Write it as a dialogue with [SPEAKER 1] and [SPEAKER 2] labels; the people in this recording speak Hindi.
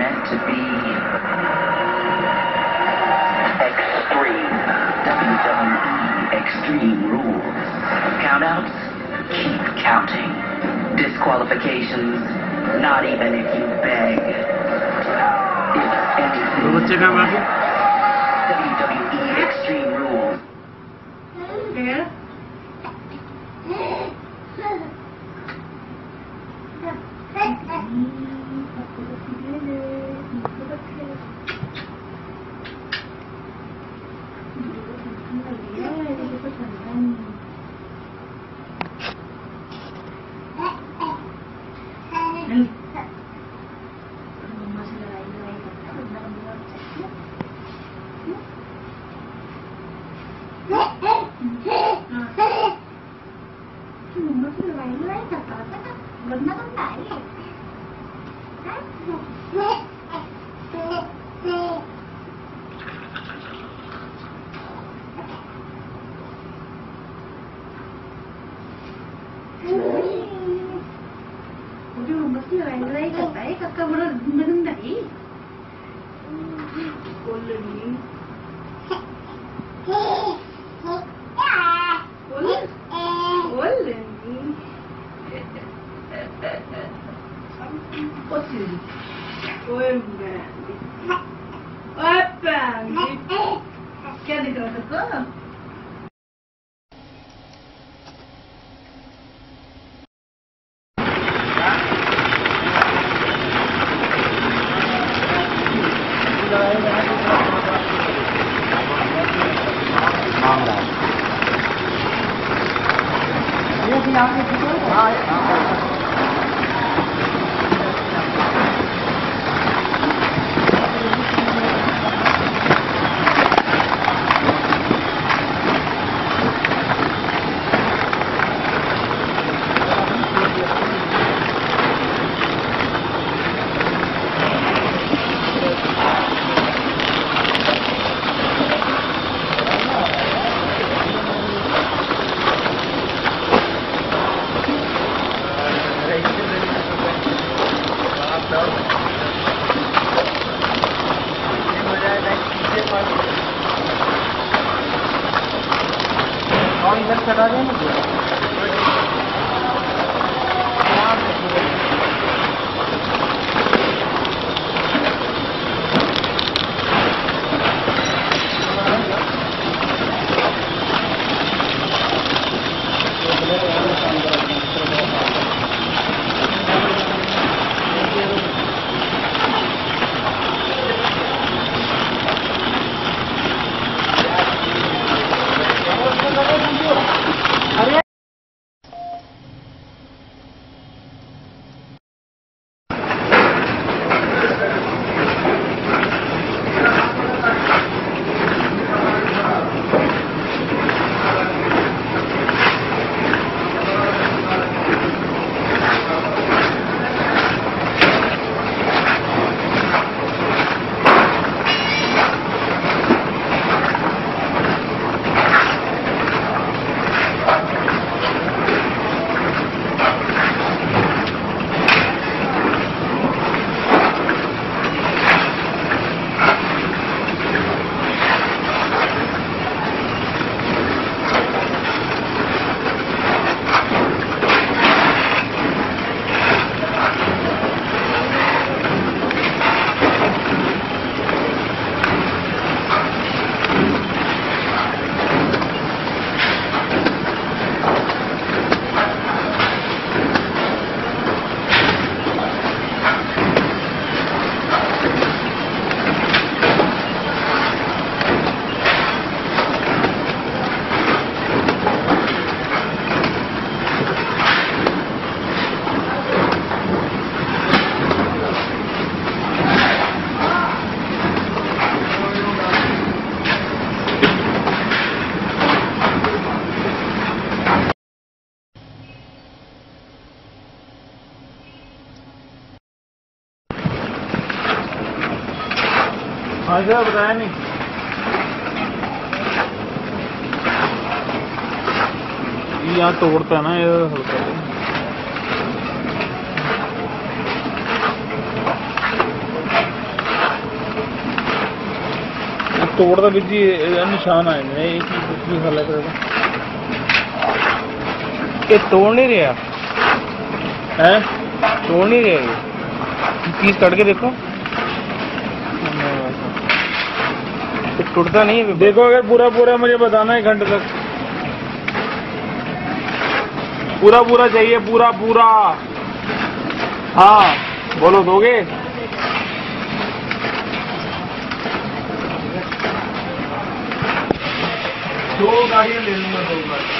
[SPEAKER 1] meant to be extreme. WWE Extreme Rules. Countouts? Keep counting. Disqualifications? Not even if you beg. It's anything.
[SPEAKER 2] Well, what's your
[SPEAKER 1] name, Roger? mình
[SPEAKER 3] nó không phải Udah, mesti orang lain kata, kakak benar-benar dari. Sekolah ni. 我帮你。家里什么时候？啊！好的。你
[SPEAKER 2] 回家自己做啊。かられる。हाँ बताया नहीं। यहाँ तोड़ता है ना ये हल्का तोड़ता भी जी निशान आए मेरे एक ही कुछ भी हल्ला करेगा
[SPEAKER 4] ये तोड़ नहीं रहा
[SPEAKER 2] है?
[SPEAKER 4] तोड़ नहीं रहा ये? पीस कट के देखो। ये टूटता नहीं है
[SPEAKER 2] देखो अगर पूरा पूरा मुझे बताना है घंटे तक। पूरा पूरा चाहिए पूरा पूरा। हाँ बोलो दोगे? दो गाड़ियाँ ले लूँगा दो गाड़ी